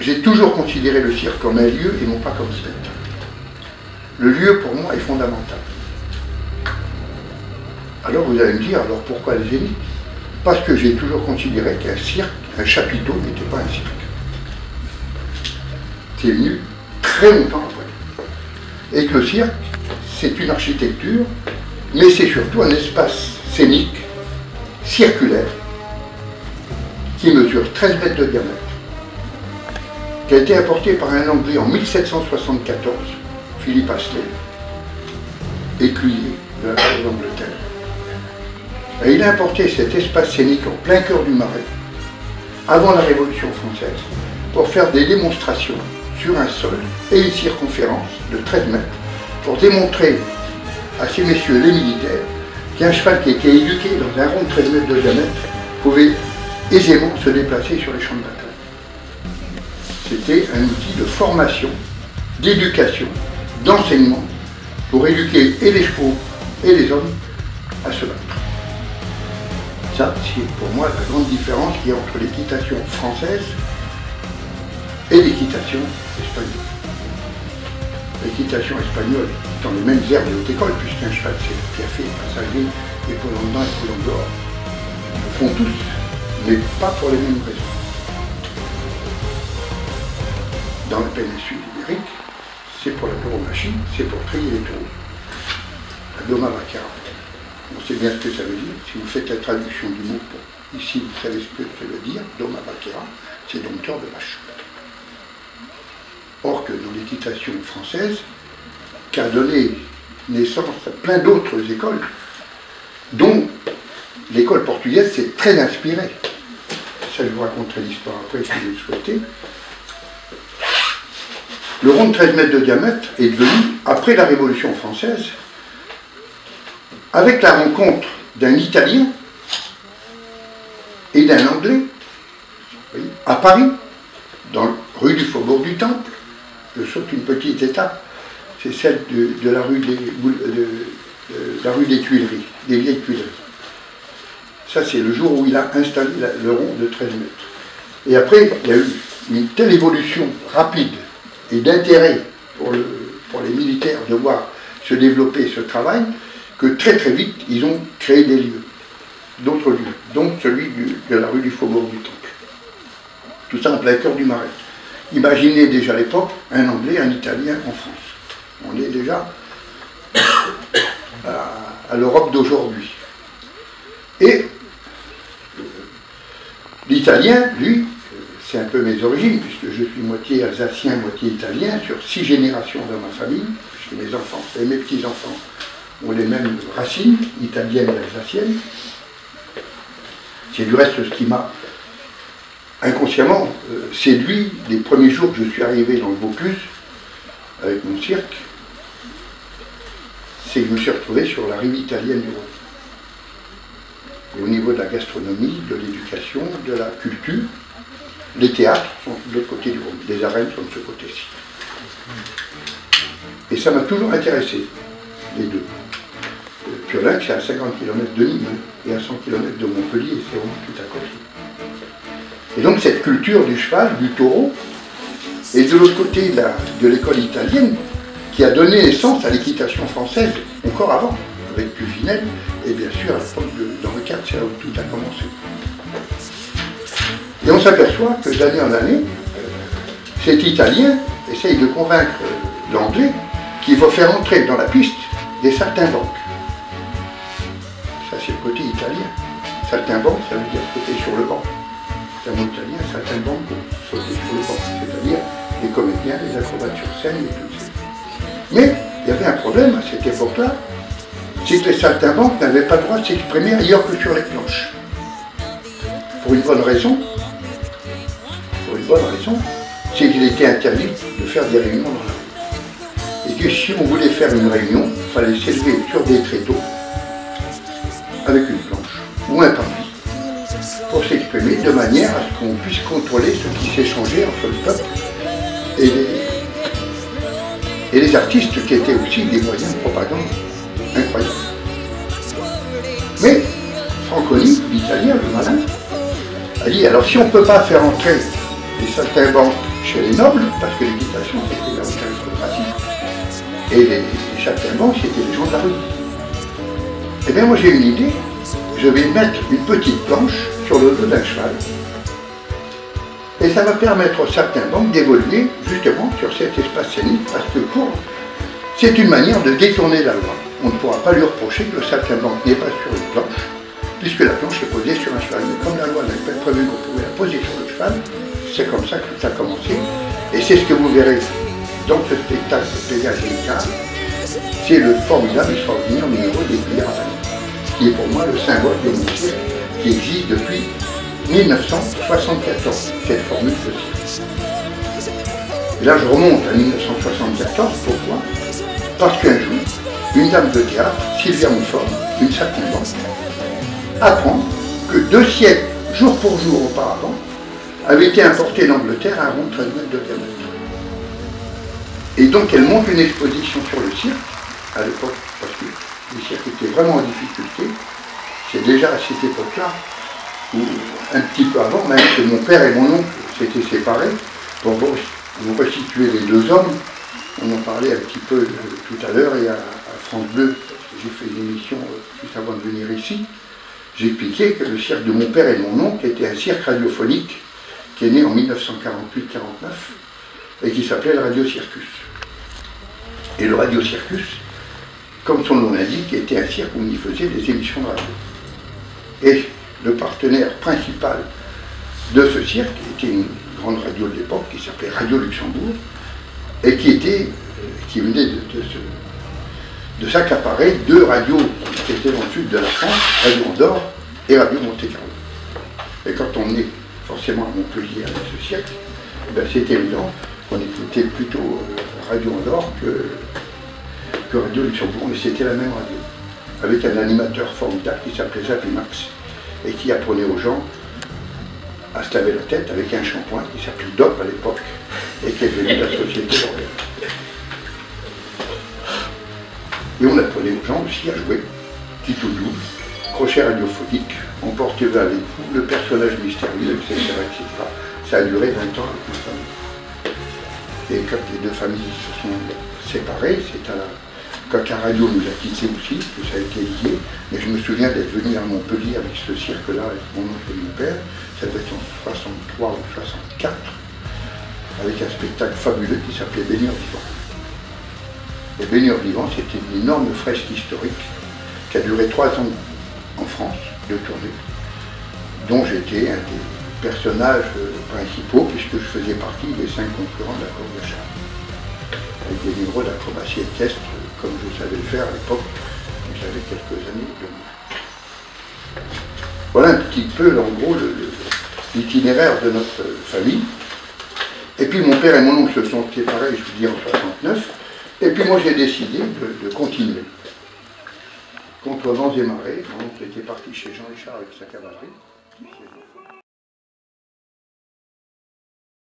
j'ai toujours considéré le cirque comme un lieu et non pas comme spectacle. Le lieu, pour moi, est fondamental. Alors vous allez me dire, alors pourquoi les Zénith? Parce que j'ai toujours considéré qu'un cirque, un chapiteau, n'était pas un cirque. C'est venu très longtemps après. Et que le cirque, c'est une architecture, mais c'est surtout un espace scénique, circulaire, qui mesure 13 mètres de diamètre, qui a été apporté par un Anglais en 1774, Philippe Astley, écuyer de la cour d'Angleterre. Et il a importé cet espace scénique en plein cœur du Marais, avant la Révolution française, pour faire des démonstrations sur un sol et une circonférence de 13 mètres, pour démontrer à ces messieurs les militaires qu'un cheval qui était éduqué dans un rond de 13 mètres de diamètre pouvait aisément se déplacer sur les champs de bataille. C'était un outil de formation, d'éducation, d'enseignement pour éduquer et les chevaux et les hommes à se battre. Ça, c'est pour moi la grande différence qu'il y a entre l'équitation française et l'équitation espagnole. L'équitation espagnole dans les mêmes aires de haute école, puisqu'un cheval c'est piafé, passager, épaule en dedans, épaule en dehors. Ils le font tous, mais pas pour les mêmes raisons. Dans la péninsule ibérique, c'est pour la tauromachie, c'est pour trier les taureaux. La doma. On sait bien ce que ça veut dire. Si vous faites la traduction du mot ici, vous savez ce que ça veut dire. Doma c'est dompteur de vache. Or que dans l'équitation française, qui a donné naissance à plein d'autres écoles, dont l'école portugaise s'est très inspirée. Ça, je vous raconterai l'histoire après si vous le souhaitez. Le rond de 13 mètres de diamètre est devenu, après la Révolution française, avec la rencontre d'un Italien et d'un Anglais, à Paris, dans la rue du Faubourg du Temple, je saute une petite étape, c'est celle de, la rue des, Tuileries, des vieilles Tuileries. Ça, c'est le jour où il a installé le rond de 13 mètres. Et après, il y a eu une telle évolution rapide et d'intérêt pour, les militaires de voir se développer ce travail, que très très vite, ils ont créé des lieux, d'autres lieux, donc celui de la rue du Faubourg du Temple. Tout ça en plein cœur du Marais. Imaginez déjà à l'époque un Anglais, un Italien en France. On est déjà à, l'Europe d'aujourd'hui. Et euh, l'Italien, lui, c'est un peu mes origines, puisque je suis moitié alsacien, moitié italien, sur six générations dans ma famille, puisque mes enfants et mes petits-enfants ont les mêmes racines, italiennes et alsaciennes. C'est du reste ce qui m'a inconsciemment euh, séduit les premiers jours que je suis arrivé dans le Vaucluse avec mon cirque, c'est que je me suis retrouvé sur la rive italienne du Rhône. Au niveau de la gastronomie, de l'éducation, de la culture, les théâtres sont de l'autre côté du Rhône, les arènes sont de ce côté-ci. Et ça m'a toujours intéressé, les deux. Purlinx, c'est à 50 km de Nîmes et à 100 km de Montpellier, c'est vraiment tout à côté. Et donc cette culture du cheval, du taureau, et de l'autre côté de l'école italienne, qui a donné naissance à l'équitation française encore avant, avec Puvinel, et bien sûr à l'époque d'Henri IV, c'est là où tout a commencé. Et on s'aperçoit que d'année en année, cet Italien essaye de convaincre l'Anglais qu'il va faire entrer dans la piste des saltimbanques. Ça c'est le côté italien. Saltimbanque, ça veut dire sauter sur le banc. C'est un mot italien, saltimbanque, sauter sur le banc. C'est-à-dire les comédiens, les acrobates sur scène et tout ça. Mais il y avait un problème à cette époque-là, c'est que les saltimbanques n'avaient pas le droit de s'exprimer ailleurs que sur les planches. Pour une bonne raison, pour une bonne raison, c'est qu'il était interdit de faire des réunions dans la rue. Et que si on voulait faire une réunion, il fallait s'élever sur des tréteaux avec une planche ou un parvis pour s'exprimer de manière à ce qu'on puisse contrôler ce qui s'échangeait entre le peuple et les, et les artistes qui étaient aussi des moyens de propagande incroyables. Mais Franconi, l'italien, le malin, a dit alors si on ne peut pas faire entrer les saltimbanques chez les nobles, parce que l'équitation c'était la haute aristocratie, et les, les châtelains c'était les gens de la rue. Eh bien moi j'ai une idée, je vais mettre une petite planche sur le dos d'un cheval, et ça va permettre aux certains banques d'évoluer justement sur cet espace scénique, parce que pour c'est une manière de détourner la loi. On ne pourra pas lui reprocher que le saltimbanque n'est pas sur une planche, puisque la planche est posée sur un cheval. Mais comme la loi n'avait pas prévu qu'on pouvait la poser sur le cheval, c'est comme ça que ça a commencé. Et c'est ce que vous verrez dans ce spectacle Pégase C'est le formidable extraordinaire numéro des cuillères qui est pour moi le symbole de mon cirque qui existe depuis 1974, cette formule cirque. Et là, je remonte à 1974, pourquoi? Parce qu'un jour, une dame de théâtre, Sylvia Montfort, une banque, apprend que deux siècles, jour pour jour auparavant, avait été importé d'Angleterre un rond de diamètre. Et donc elle monte une exposition sur le cirque, à l'époque, parce que le cirque était vraiment en difficulté. C'est déjà à cette époque-là, ou un petit peu avant, même que mon père et mon oncle s'étaient séparés, pour vous restituer les deux hommes, on en parlait un petit peu euh, tout à l'heure, et à, France Bleu, j'ai fait une émission euh, juste avant de venir ici, j'expliquais que le cirque de mon père et mon oncle était un cirque radiophonique qui est né en 1948-49 et qui s'appelait le Radio Circus. Et le Radio Circus, comme son nom l'indique, était un cirque où on y faisait des émissions de radio. Et le partenaire principal de ce cirque était une grande radio de l'époque qui s'appelait Radio Luxembourg, et qui était, qui venait de, de, s'accaparer deux radios qui étaient dans le sud de la France, Radio Andorre et Radio Monte-Carlo. Et quand on est forcément à Montpellier avec ce siècle, eh ben, c'est évident qu'on écoutait plutôt euh, Radio Andorre que, que Radio Luxembourg, mais c'était la même radio, avec un animateur formidable qui s'appelait Jacques Max et qui apprenait aux gens à se laver la tête avec un shampoing qui s'appelait DOP à l'époque, et qui est venu de la société Et on apprenait aux gens aussi à jouer, petit ou doux, crochet radiophonique, on portait vers les coups, le personnage mystérieux, etc., etc. Ça a duré 20 ans avec ma famille. Et quand les deux familles se sont séparées, c'est à la... Quand la radio nous a quittés aussi, que ça a été lié, mais je me souviens d'être venu à Montpellier avec ce cirque-là, avec mon oncle et mon père, ça devait être en 63 ou 64, avec un spectacle fabuleux qui s'appelait Baigneur vivant. Et Baigneur vivant, c'était une énorme fresque historique qui a duré trois ans en France, de tournée, dont j'étais un des personnages principaux puisque je faisais partie des cinq concurrents de la Cour de Charles. Avec des numéros d'acrobatie équestre, comme je savais le faire à l'époque, j'avais quelques années de Voilà un petit peu, en gros, l'itinéraire de notre famille. Et puis mon père et mon oncle se sont séparés, je vous dis, en 69. Et puis moi j'ai décidé de, continuer. Contre vents et marées, mon oncle était parti chez Jean Richard avec sa cavalerie.